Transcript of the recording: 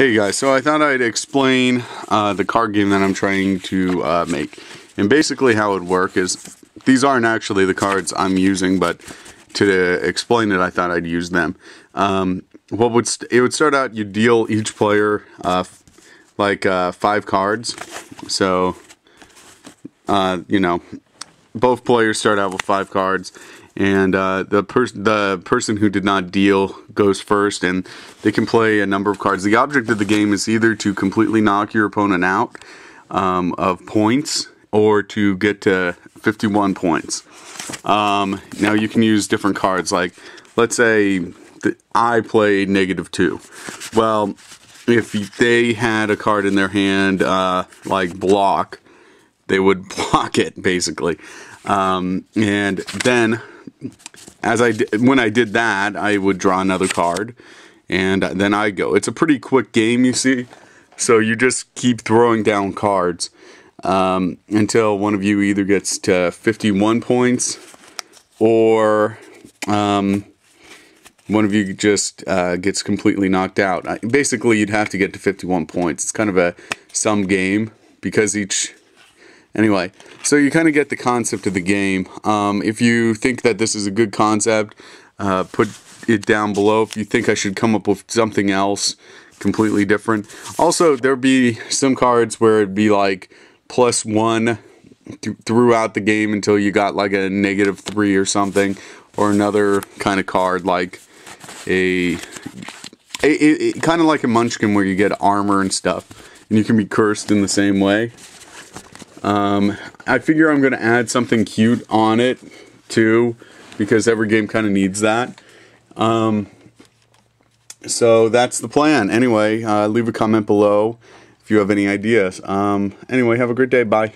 Hey guys, so I thought I'd explain uh, the card game that I'm trying to uh, make. And basically how it would work is, these aren't actually the cards I'm using, but to explain it I thought I'd use them. Um, what would it would start out, you deal each player uh, like uh, five cards. So, uh, you know, both players start out with five cards and uh, the person the person who did not deal goes first, and they can play a number of cards. The object of the game is either to completely knock your opponent out um, of points or to get to 51 points. Um, now you can use different cards. Like let's say I played negative two. Well, if they had a card in their hand uh, like block, they would block it basically. Um, and then as I when I did that, I would draw another card, and then I go. It's a pretty quick game, you see. So you just keep throwing down cards um, until one of you either gets to 51 points or um, one of you just uh, gets completely knocked out. Basically, you'd have to get to 51 points. It's kind of a sum game because each Anyway, so you kind of get the concept of the game. Um, if you think that this is a good concept, uh, put it down below. If you think I should come up with something else completely different. Also, there'd be some cards where it'd be like plus one th throughout the game until you got like a negative three or something, or another kind of card like a, a, a kind of like a munchkin where you get armor and stuff, and you can be cursed in the same way. Um, I figure I'm going to add something cute on it too, because every game kind of needs that. Um, so that's the plan. Anyway, uh, leave a comment below if you have any ideas. Um, anyway, have a great day. Bye.